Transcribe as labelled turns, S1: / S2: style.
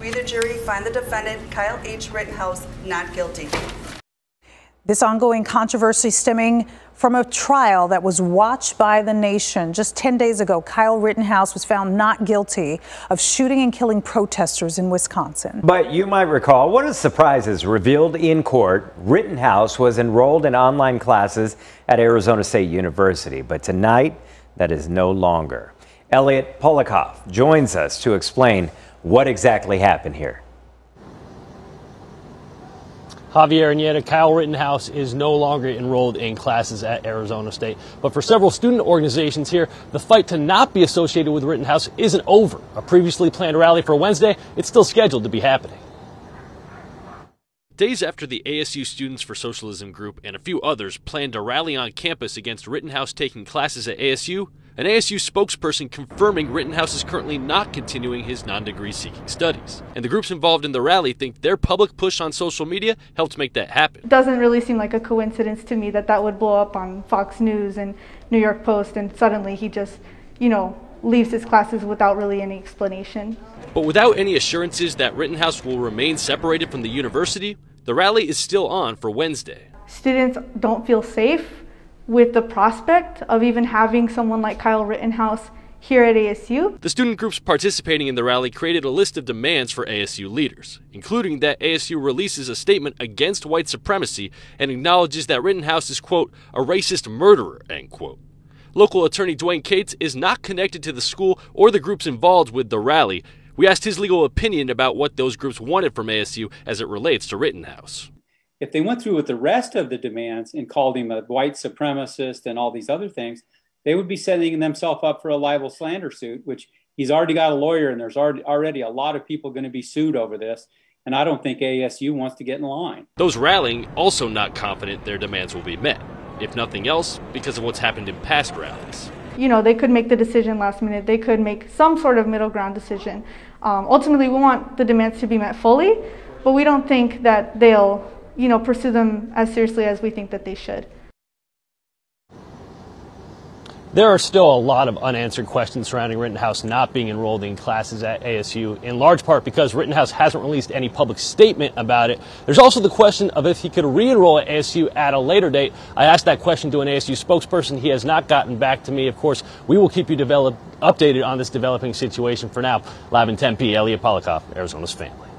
S1: We, the jury, find the defendant, Kyle H. Rittenhouse, not guilty.
S2: This ongoing controversy stemming from a trial that was watched by the nation. Just 10 days ago, Kyle Rittenhouse was found not guilty of shooting and killing protesters in Wisconsin.
S3: But you might recall one of the surprises revealed in court. Rittenhouse was enrolled in online classes at Arizona State University, but tonight that is no longer. Elliot Polikoff joins us to explain what exactly happened here.
S4: Javier and Yetta, Kyle Rittenhouse is no longer enrolled in classes at Arizona State. But for several student organizations here, the fight to not be associated with Rittenhouse isn't over. A previously planned rally for Wednesday, it's still scheduled to be happening.
S5: Days after the ASU Students for Socialism group and a few others planned a rally on campus against Rittenhouse taking classes at ASU, an ASU spokesperson confirming Rittenhouse is currently not continuing his non degree seeking studies. And the groups involved in the rally think their public push on social media helped make that happen.
S6: It doesn't really seem like a coincidence to me that that would blow up on Fox News and New York Post, and suddenly he just, you know, leaves his classes without really any explanation.
S5: But without any assurances that Rittenhouse will remain separated from the university, the rally is still on for Wednesday.
S6: Students don't feel safe with the prospect of even having someone like Kyle Rittenhouse here at ASU.
S5: The student groups participating in the rally created a list of demands for ASU leaders, including that ASU releases a statement against white supremacy and acknowledges that Rittenhouse is, quote, a racist murderer, end quote. Local attorney Dwayne Cates is not connected to the school or the groups involved with the rally. We asked his legal opinion about what those groups wanted from ASU as it relates to Rittenhouse
S7: if they went through with the rest of the demands and called him a white supremacist and all these other things, they would be setting themselves up for a libel slander suit, which he's already got a lawyer and there's already, already a lot of people going to be sued over this. And I don't think ASU wants to get in line.
S5: Those rallying also not confident their demands will be met, if nothing else, because of what's happened in past rallies.
S6: You know, they could make the decision last minute. They could make some sort of middle ground decision. Um, ultimately, we want the demands to be met fully, but we don't think that they'll you know, pursue them as seriously as we think that they should.
S4: There are still a lot of unanswered questions surrounding Rittenhouse not being enrolled in classes at ASU, in large part because Rittenhouse hasn't released any public statement about it. There's also the question of if he could re enroll at ASU at a later date. I asked that question to an ASU spokesperson. He has not gotten back to me. Of course, we will keep you develop, updated on this developing situation. For now, live in Tempe, Elliot Polikoff, Arizona's family.